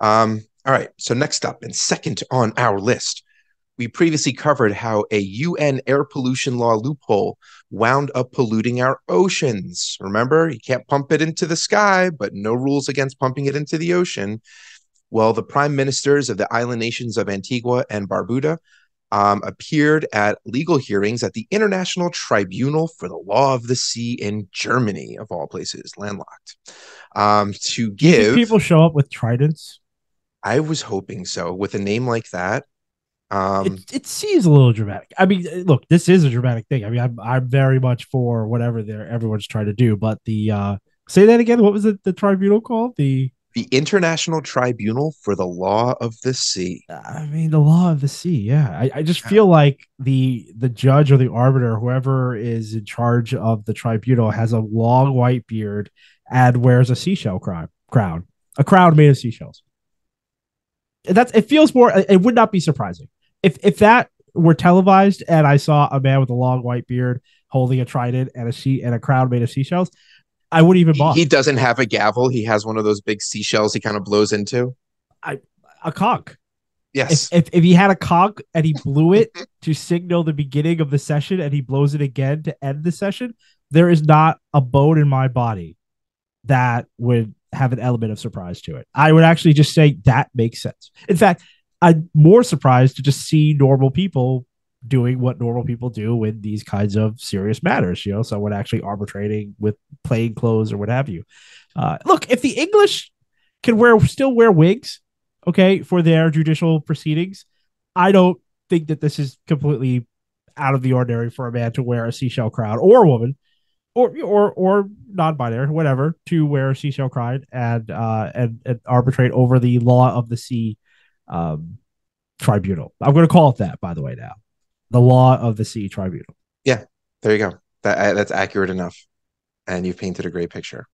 Um, all right. So next up and second on our list, we previously covered how a UN air pollution law loophole wound up polluting our oceans. Remember, you can't pump it into the sky, but no rules against pumping it into the ocean. Well, the prime ministers of the island nations of Antigua and Barbuda um, appeared at legal hearings at the International Tribunal for the Law of the Sea in Germany, of all places, landlocked, um, to give people show up with tridents. I was hoping so. With a name like that, um, it, it seems a little dramatic. I mean, look, this is a dramatic thing. I mean, I'm I'm very much for whatever they're everyone's trying to do, but the uh say that again. What was it? The tribunal called the the International Tribunal for the Law of the Sea. I mean, the law of the sea. Yeah, I, I just feel like the the judge or the arbiter, whoever is in charge of the tribunal, has a long white beard and wears a seashell crown. Crown, a crown made of seashells. That's it. Feels more. It would not be surprising if if that were televised and I saw a man with a long white beard holding a trident and a sea and a crown made of seashells. I wouldn't even bother. He doesn't have a gavel. He has one of those big seashells he kind of blows into. I a conch. Yes. If, if, if he had a conch and he blew it to signal the beginning of the session and he blows it again to end the session, there is not a bone in my body that would have an element of surprise to it. I would actually just say that makes sense. In fact, I'm more surprised to just see normal people doing what normal people do with these kinds of serious matters. You know, someone actually arbitrating with plain clothes or what have you. Uh, look, if the English can wear still wear wigs, okay, for their judicial proceedings, I don't think that this is completely out of the ordinary for a man to wear a seashell crown or a woman or or or non-binary, whatever, to wear a seashell crown and uh and, and arbitrate over the law of the sea um tribunal. I'm going to call it that, by the way. Now, the law of the sea tribunal. Yeah, there you go. That uh, that's accurate enough, and you've painted a great picture.